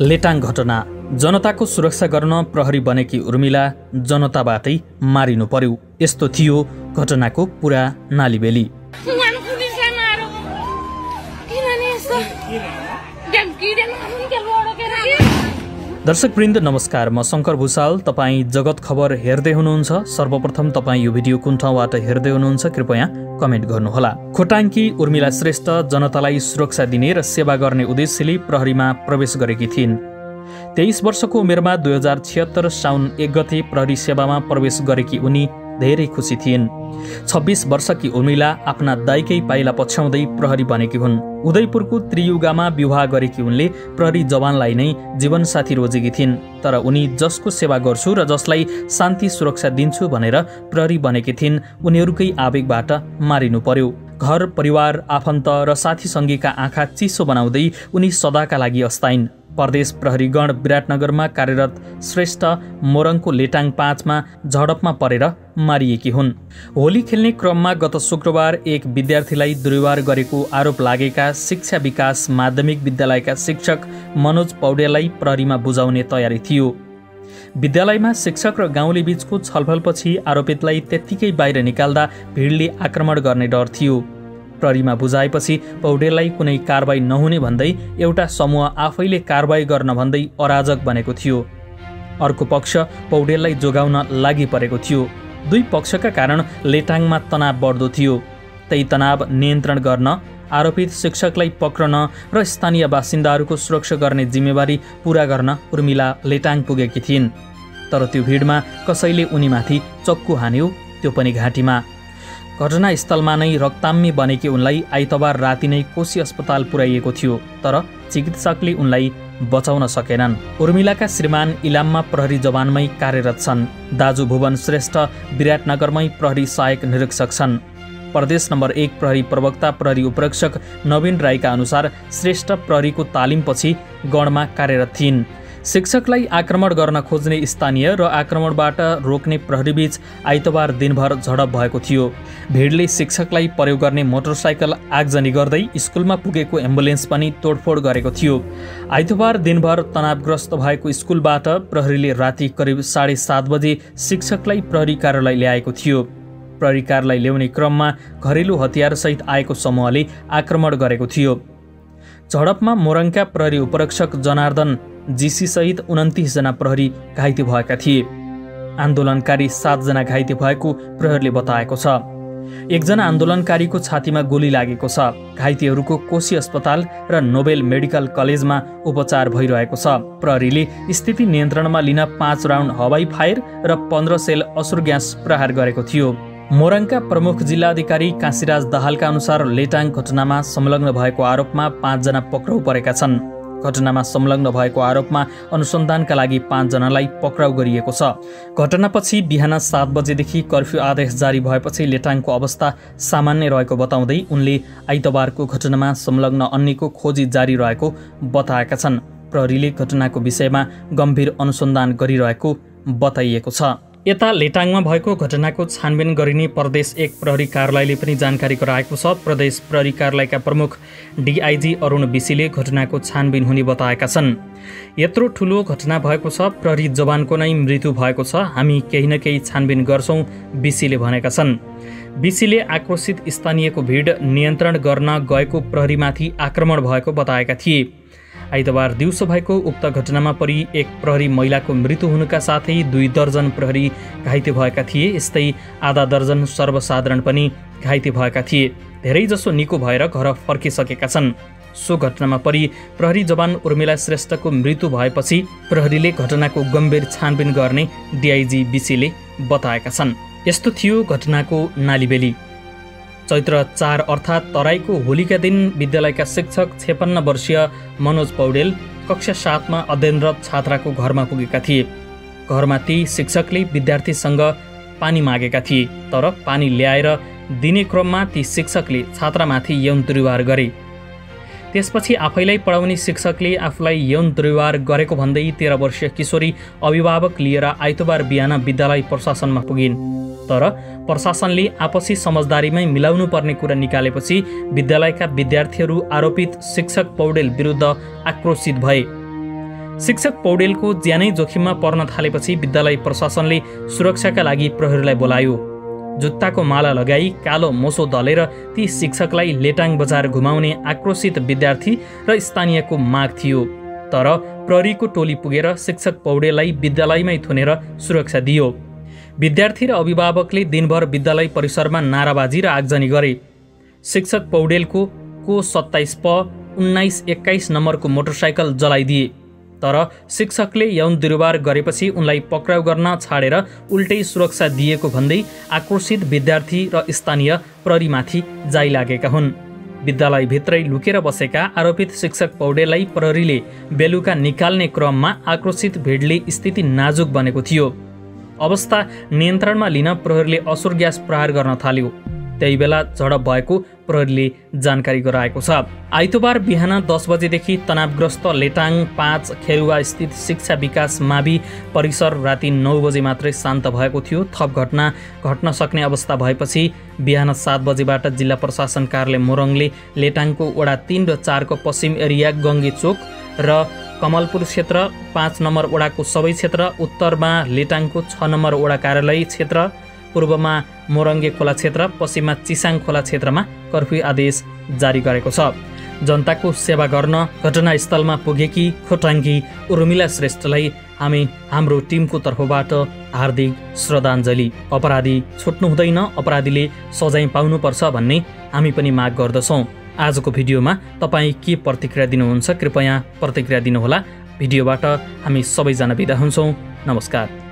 लेटाङ घटना। जनताको सुरक्षा गर्न प्रहरी बनेकी उर्मिला जनताबाटै मारिनु पर्यो। यस्तो थियो घटनाको पुरा नालीबेली। किनभने दर्शकवृन्द नमस्कार। म शङ्कर भूषाल। तपाईँ जगत खबर हेर्दै हुनुहुन्छ। सर्वप्रथम तपाईँ यो भिडियो कुन ठाउँबाट हेर्दै हुनुहुन्छ कृपया कमेन्ट गर्नुहोला। खोटाङ्की उर्मिला श्रेष्ठ जनतालाई सुरक्षा दिने र सेवा गर्ने उद्देश्यले प्रहरीमा प्रवेश गरेकी थिइन्। तेइस वर्षको उमेरमा दुई हजार छिहत्तर साउन एक गते प्रहरी सेवामा प्रवेश गरेकी उनी धेरै खुसी थिइन्। छब्बिस वर्षकी उर्मिला आफ्ना दाइकै पाइला पछ्याउँदै प्रहरी बनेकी हुन्। उदयपुरको त्रियुगामा विवाह गरेकी उनले प्रहरी जवानलाई नै जीवनसाथी रोजेकी थिइन्। तर उनी जसको सेवा गर्छु र जसलाई शान्ति सुरक्षा दिन्छु भनेर प्रहरी बनेकी थिइन् उनीहरूकै आवेगबाट मारिनु पर्यो। घर परिवार आफन्त र साथी सङ्गीका आँखा चिसो बनाउँदै उनी सदाका लागि अस्ताइन्। प्रदेश प्रहरीगण विराटनगरमा कार्यरत श्रेष्ठ मोरङको लेटाङ पाँचमा झडपमा परेर मारिएकी हुन्। होली खेल्ने क्रममा गत शुक्रबार एक विद्यार्थीलाई दुर्व्यवहार गरेको आरोप लागेका शिक्षा विकास माध्यमिक विद्यालयका शिक्षक मनोज पौडेललाई प्रहरीमा बुझाउने तयारी थियो। विद्यालयमा शिक्षक र गाउँले बीचको छलफलपछि आरोपितलाई त्यत्तिकै बाहिर निकाल्दा भिडले आक्रमण गर्ने डर थियो। प्रहरीमा बुझाएपछि पौडेललाई कुनै कारवाही नहुने भन्दै एउटा समूह आफैले कारवाही गर्न भन्दै अराजक बनेको थियो। अर्को पक्ष पौडेललाई जोगाउन लागि परेको थियो। दुई पक्षका कारण लेटाङमा तनाव बढ्दो थियो। त्यही तनाव नियन्त्रण गर्न आरोपित शिक्षकलाई पक्रन र स्थानीय बासिन्दाहरूको सुरक्षा गर्ने जिम्मेवारी पुरा गर्न उर्मिला लेटाङ पुगेकी थिइन्। तर त्यो भिडमा कसैले उनीमाथि चक्कु हान्यो त्यो पनि घाँटीमा। घटनास्थलमा नै रक्ताम्मी बनेकी उनलाई आइतबार राति नै कोशी अस्पताल पुर्याइएको थियो तर चिकित्सकले उनलाई बचाउन सकेनन्। उर्मिलाका श्रीमान इलाममा प्रहरी जवानमै कार्यरत छन्। दाजु भुवन श्रेष्ठ विराटनगरमै प्रहरी सहायक निरीक्षक छन्। प्रदेश नम्बर एक प्रहरी प्रवक्ता प्रहरी उपरीक्षक नवीन राईका अनुसार श्रेष्ठ प्रहरीको तालिमपछि गणमा कार्यरत थिइन्। शिक्षकलाई आक्रमण गर्न खोज्ने स्थानीय र आक्रमणबाट रोक्ने प्रहरीबीच आइतबार दिनभर झडप भएको थियो। भिडले शिक्षकलाई प्रयोग गर्ने मोटरसाइकल आगजनी गर्दै स्कुलमा पुगेको एम्बुलेन्स पनि तोडफोड गरेको थियो। आइतबार दिनभर तनावग्रस्त भएको स्कुलबाट प्रहरीले राति करिब साढे सात बजे शिक्षकलाई प्रहरी कार्यालय ल्याएको थियो। प्रहरी कार्यालय ल्याउने क्रममा घरेलु हतियारसहित आएको समूहले आक्रमण गरेको थियो। झडपमा मोरङका प्रहरी उपरक्षक जनार्दन जीसीसहित उन्तिसजना प्रहरी घाइते भएका थिए। आन्दोलनकारी सातजना घाइते भएको प्रहरीले बताएको छ। एकजना आन्दोलनकारीको छातीमा गोली लागेको छ। घाइतेहरूको कोशी अस्पताल र नोबेल मेडिकल कलेजमा उपचार भइरहेको छ। प्रहरीले स्थिति नियन्त्रणमा लिन पाँच राउन्ड हवाई फायर र पन्ध्र सेल असुर ग्यास प्रहार गरेको थियो। मोरङका प्रमुख जिल्लाधिकारी काशीराज दाहालका अनुसार लेटाङ घटनामा संलग्न भएको आरोपमा पाँचजना पक्राउ परेका छन्। घटनामा संलग्न भएको आरोपमा अनुसन्धानका लागि पाँचजनालाई पक्राउ गरिएको छ। घटनापछि बिहान सात बजेदेखि कर्फ्यू आदेश जारी भएपछि लेटाङको अवस्था सामान्य रहेको बताउँदै उनले आइतबारको घटनामा संलग्न अन्यको खोजी जारी रहेको बताएका छन्। प्रहरीले घटनाको विषयमा गम्भीर अनुसन्धान गरिरहेको बताइएको छ। यता लेटाङमा भएको घटनाको छानबिन गरिने प्रदेश एक प्रहरी कार्यालयले पनि जानकारी गराएको छ। प्रदेश प्रहरी कार्यालयका प्रमुख डिआइजी अरुण विसीले घटनाको छानबिन हुने बताएका छन्। यत्रो ठुलो घटना भएको छ प्रहरी जवानको नै मृत्यु भएको छ। हामी केही न केही छानबिन गर्छौँ विसीले भनेका छन्। विसीले आक्रोशित स्थानीयको भिड नियन्त्रण गर्न गएको प्रहरीमाथि आक्रमण भएको बताएका थिए। आइतबार दिउँसो भएको उक्त घटनामा परि एक प्रहरी महिलाको मृत्यु हुनुका साथै दुई दर्जन प्रहरी घाइते भएका थिए यस्तै आधा दर्जन सर्वसाधारण पनि घाइते भएका थिए। धेरैजसो निको भएर घर फर्किसकेका छन्। सो घटनामा परि प्रहरी जवान उर्मिला श्रेष्ठको मृत्यु भएपछि प्रहरीले घटनाको गम्भीर छानबिन गर्ने डिआइजी बिसीले बताएका छन्। यस्तो थियो घटनाको नालीबेली। चैत्र चार अर्थात् तराईको होलीका दिन विद्यालयका शिक्षक छेपन्न वर्षीय मनोज पौडेल कक्षा सातमा अध्ययनरत छात्राको घरमा पुगेका थिए। घरमा ती शिक्षकले विद्यार्थीसँग पानी मागेका थिए तर पानी ल्याएर दिने क्रममा ती शिक्षकले छात्रामाथि यौन दुर्व्यवहार गरे। त्यसपछि आफैलाई पढाउने शिक्षकले आफूलाई यौन दुर्व्यवहार गरेको भन्दै तेह्र वर्षीय किशोरी अभिभावक लिएर आइतबार बिहान विद्यालय प्रशासनमा पुगिन्। तर प्रशासनले आपसी समझदारीमै मिलाउनु पर्ने कुरा निकालेपछि विद्यालयका विद्यार्थीहरू आरोपित शिक्षक पौडेल विरुद्ध आक्रोशित भए। शिक्षक पौडेलको ज्यानै जोखिममा पर्न थालेपछि विद्यालय प्रशासनले सुरक्षाका लागि प्रहरीलाई बोलायो। जुत्ताको माला लगाई कालो मोसो दलेर ती शिक्षकलाई लेटाङ बजार घुमाउने आक्रोशित विद्यार्थी र स्थानीयको माग थियो। तर प्रहरीको टोली पुगेर शिक्षक पौडेललाई विद्यालयमै थुनेर सुरक्षा दियो। विद्यार्थी र अभिभावकले दिनभर विद्यालय परिसरमा नाराबाजी र आगजनी गरे। शिक्षक पौडेलको को सत्ताइस प उन्नाइस एक्काइस नम्बरको मोटरसाइकल जलाइदिए। तर शिक्षकले यौन दुर्व्यवहार गरेपछि उनलाई पक्राउ गर्न छाडेर उल्टै सुरक्षा दिएको भन्दै आक्रोशित विद्यार्थी र स्थानीय प्रहरीमाथि जाइ लागेका हुन्। विद्यालयभित्रै लुकेर बसेका आरोपित शिक्षक पौडेललाई प्रहरीले बेलुका निकाल्ने क्रममा आक्रोशित भिडले स्थिति नाजुक बनेको थियो। अवस्था नियन्त्रणमा लिन प्रहरीले असुर ग्यास प्रहार गर्न थाल्यो। त्यही बेला झडप भएको प्रहरीले जानकारी गराएको छ। आइतबार बिहान दस बजेदेखि तनावग्रस्त लेटाङ पाँच खेरुवा स्थित शिक्षा विकास मावि परिसर राति नौ बजे मात्रै शान्त भएको थियो। थप घटना घट्न सक्ने अवस्था भएपछि बिहान सात बजेबाट जिल्ला प्रशासन कार्यालय मोरङले लेटाङको वडा तिन र चारको पश्चिम एरिया गङ्गे चोक र कमलपुर क्षेत्र पाँच नम्बर वडाको सबै क्षेत्र उत्तरमा लेटाङको छ नम्बर वडा कार्यालय क्षेत्र पूर्वमा मोरङ्गे खोला क्षेत्र पश्चिममा चिसाङ खोला क्षेत्रमा कर्फ्यू आदेश जारी गरेको छ। जनताको सेवा गर्न घटनास्थलमा पुगेकी खोटाङ्गी उर्मिला श्रेष्ठलाई हामी हाम्रो टिमको तर्फबाट हार्दिक श्रद्धाञ्जली। अपराधी छुट्नु हुँदैन अपराधीले सजाय पाउनुपर्छ भन्ने हामी पनि माग गर्दछौँ। आजको भिडियोमा तपाईँ के प्रतिक्रिया दिनुहुन्छ कृपया प्रतिक्रिया दिनुहोला। भिडियोबाट हामी सबैजना बिदा हुन्छौँ। नमस्कार।